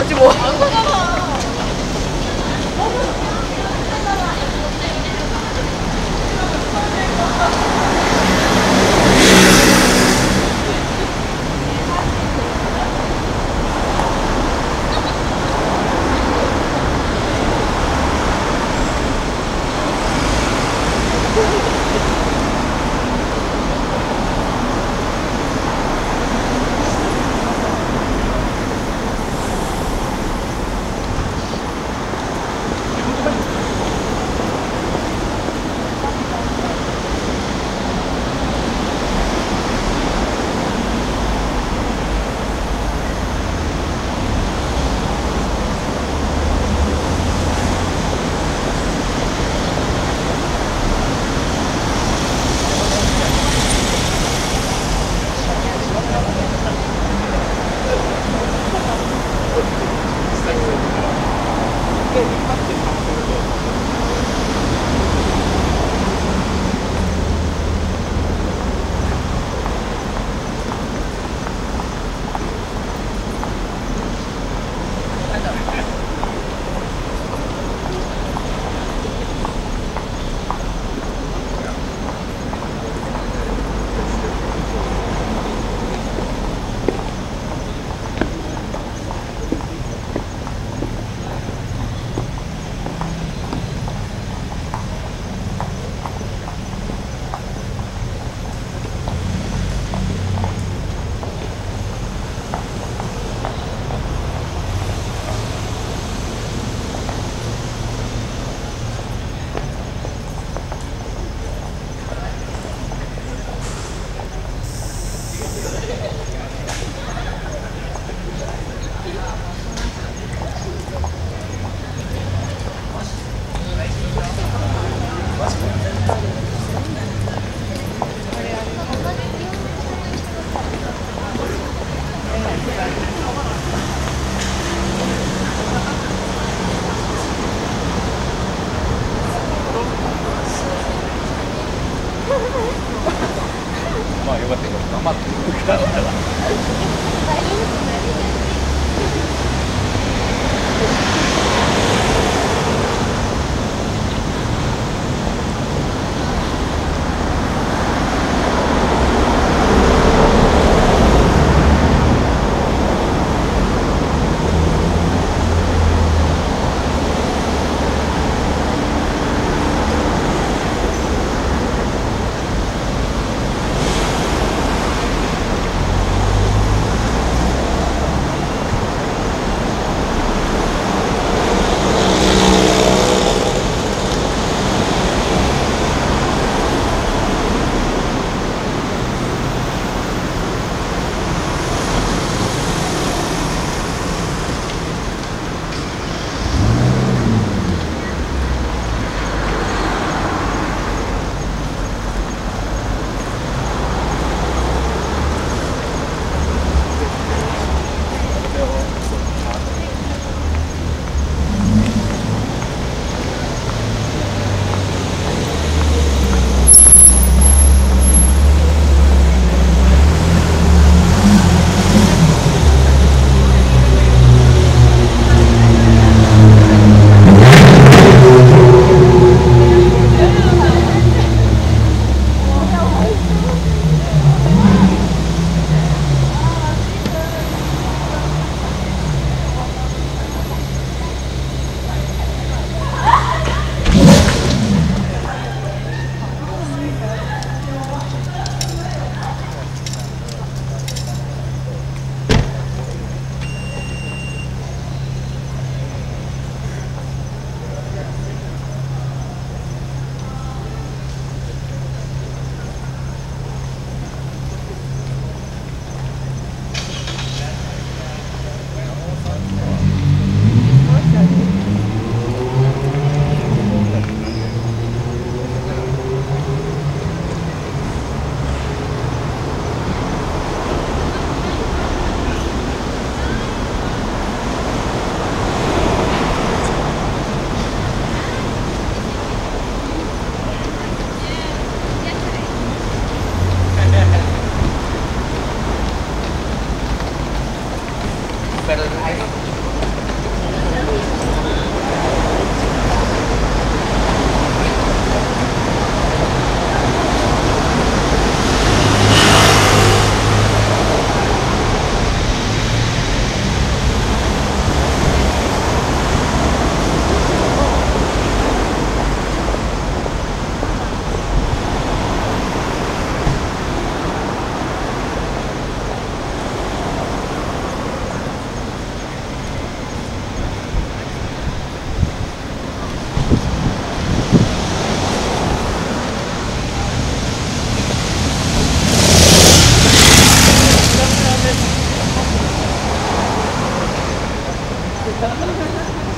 거지 뭐. 아, まあよかったよかった。頑張ってくださらハハハハ!